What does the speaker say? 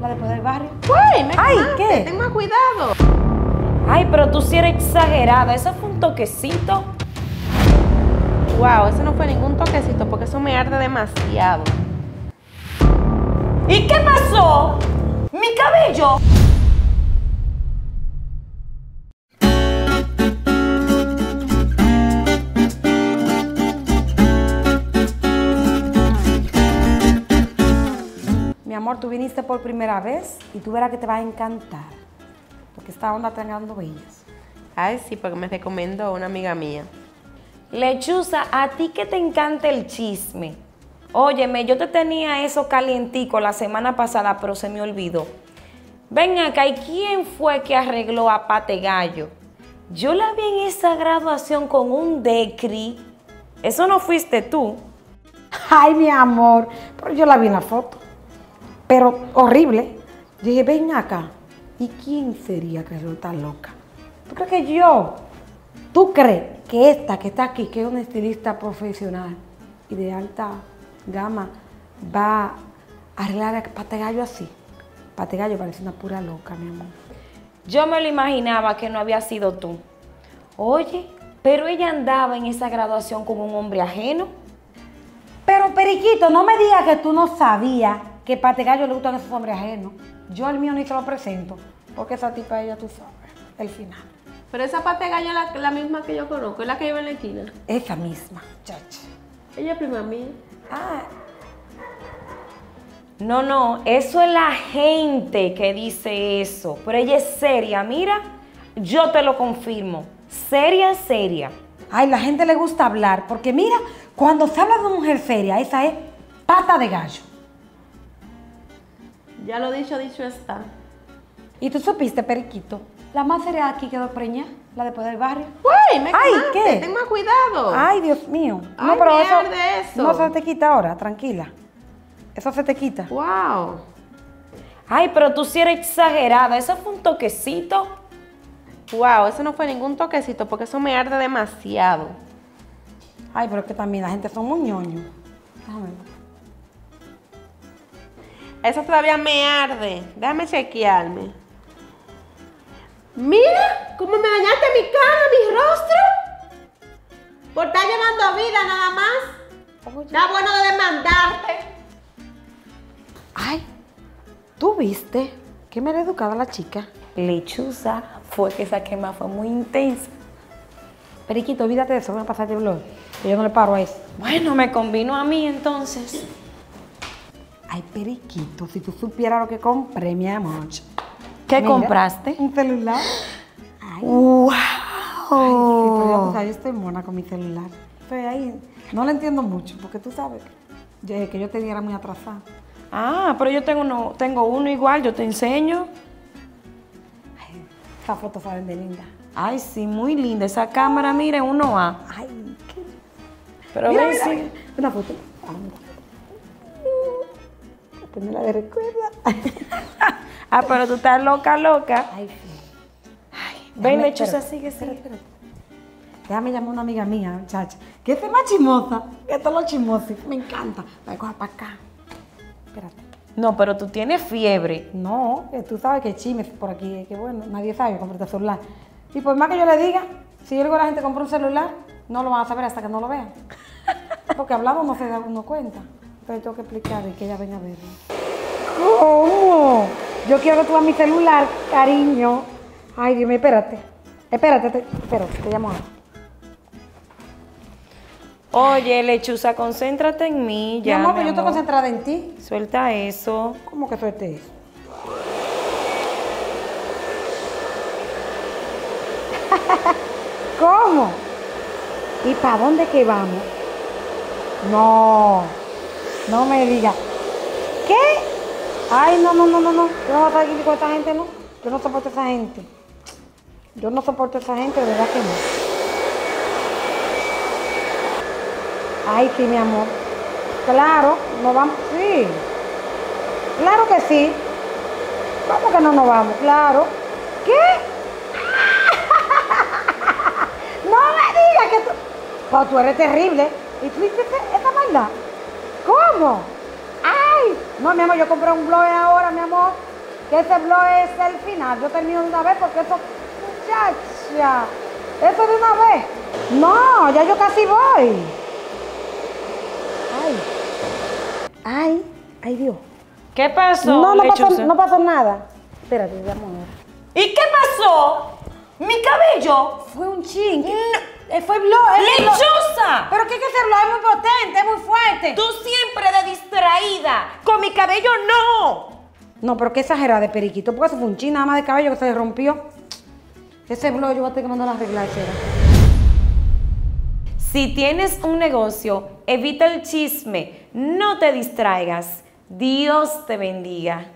La después del barrio. ¡Uy! ¡Me Ay, quemaste! ¿qué? Ten más cuidado. Ay, pero tú sí eres exagerada. Eso fue un toquecito. Wow, eso no fue ningún toquecito porque eso me arde demasiado. ¿Y qué pasó? Mi cabello. Tú viniste por primera vez y tú verás que te va a encantar. Porque esta onda está dando bellas. Ay, sí, porque me recomendó una amiga mía. Lechuza, a ti que te encanta el chisme. Óyeme, yo te tenía eso calientico la semana pasada, pero se me olvidó. Ven acá, ¿y quién fue que arregló a Pate Gallo? Yo la vi en esa graduación con un decri. Eso no fuiste tú. Ay, mi amor. Pero yo la vi en la foto. Pero horrible. Yo dije, ven acá. ¿Y quién sería que resulta loca? ¿Tú crees que yo? ¿Tú crees que esta que está aquí, que es una estilista profesional y de alta gama, va a arreglar a Pategallo así? Pategallo parece una pura loca, mi amor. Yo me lo imaginaba que no había sido tú. Oye, pero ella andaba en esa graduación con un hombre ajeno. Pero, Periquito, no me digas que tú no sabías que Pategallo le gustan esos hombres ajenos. Yo el mío ni te lo presento, porque esa tipa ella, tú sabes, el final. Pero esa pate gallo es la, la misma que yo conozco, es la que vive en la esquina. Esa misma, chacha. Ella es prima mía. Ah, No, no, eso es la gente que dice eso. Pero ella es seria, mira, yo te lo confirmo. Seria, seria. ay, la gente le gusta hablar, porque mira, cuando se habla de una mujer seria, esa es pata de gallo. Ya lo dicho, dicho está. Y tú supiste, Periquito, la más seria aquí quedó preña, la después del barrio. ¡Uy! ¡Me Ay, quemaste! ¿qué? Ten más cuidado. Ay, Dios mío. Ay, me arde eso. no se te quita ahora, tranquila. Eso se te quita. ¡Wow! Ay, pero tú sí eres exagerada. Eso fue un toquecito. Wow, eso no fue ningún toquecito porque eso me arde demasiado. Ay, pero es que también la gente son muy ñoños. Déjame ver. Eso todavía me arde. Déjame chequearme. Mira cómo me dañaste mi cara, mi rostro. Por estar llevando vida nada más. Da bueno de demandarte. Ay, ¿tú viste? Qué me educada la chica. Lechuza, fue que esa quema fue muy intensa. Periquito, olvídate de eso, voy a pasar de blog. Yo no le paro a eso. Bueno, me convino a mí entonces. Ay, Periquito, si tú supieras lo que compré, mi amor. ¿Qué Mira, compraste? Un celular. Ay, ¡Wow! sí, pero ya tú sabes, yo estoy mona con mi celular. Estoy ahí. No lo entiendo mucho, porque tú sabes que que yo te diera muy atrasada. Ah, pero yo tengo uno, tengo uno igual, yo te enseño. Ay, esas fotos saben de linda. Ay, sí, muy linda. Esa cámara, mire, uno A. Ay, qué. Pero mira, ven, mira, sí. Una foto. Ah, Ponerla de recuerda. Ah, pero tú estás loca, loca. Ay, sí. Ven, Lechuza, sigue, sigue. espérate. Déjame llamar a una amiga mía, muchacha. Que es más chismosa. Que esto es lo chismoso. Me encanta. Voy a coger para acá. Espérate. No, pero tú tienes fiebre. No, que tú sabes que chismes por aquí. Que bueno, nadie sabe que compré este celular. Y por más que yo le diga, si yo digo a la gente que compró un celular, no lo van a saber hasta que no lo vean. Porque hablamos no se da uno cuenta. Tengo que explicar y que ella venga a verlo. ¿Cómo? Yo quiero que tú veas mi celular, cariño. Ay, Dios mío, espérate. Espérate, te, espérate, te llamo ahora. Oye, Lechuza, concéntrate en mí. Mi Ya, amor, mi pero yo estoy amor. concentrada en ti. Suelta eso. ¿Cómo que suerte eso? ¿Cómo? ¿Y para dónde que vamos? No, no me digas. ¿Qué? Ay, no, no, no, no, no. Yo no voy a estar con esta gente, no. Yo no soporto a esa gente. Yo no soporto a esa gente, de verdad que no. Ay, sí, mi amor. Claro, nos vamos. Sí. Claro que sí. ¿Cómo que no nos vamos? Claro. ¿Qué? no me digas que tú. Pues tú eres terrible. ¿Y tú hiciste esta maldad? ¿Cómo? ¡Ay! No, mi amor, yo compré un blog ahora, mi amor. que ese blog es el final. Yo termino de una vez porque eso, muchacha, eso de una vez. No, ya yo casi voy. Ay, ay, ay Dios. ¿Qué pasó? No, no pasó, no pasó nada. Espérate, amor. ¿Y qué pasó? Mi cabello. Fue un ching. No. Eh, Fue blog. ¡Lechuza! Pero que, que ese blog es muy potente, es muy fuerte. Tú siempre Con mi cabello no. No, pero qué exagerada de periquito, porque eso fue un chin nada más de cabello que se le rompió. Ese blog yo voy a tener que mandar a arreglar. Si tienes un negocio, evita el chisme. No te distraigas. Dios te bendiga.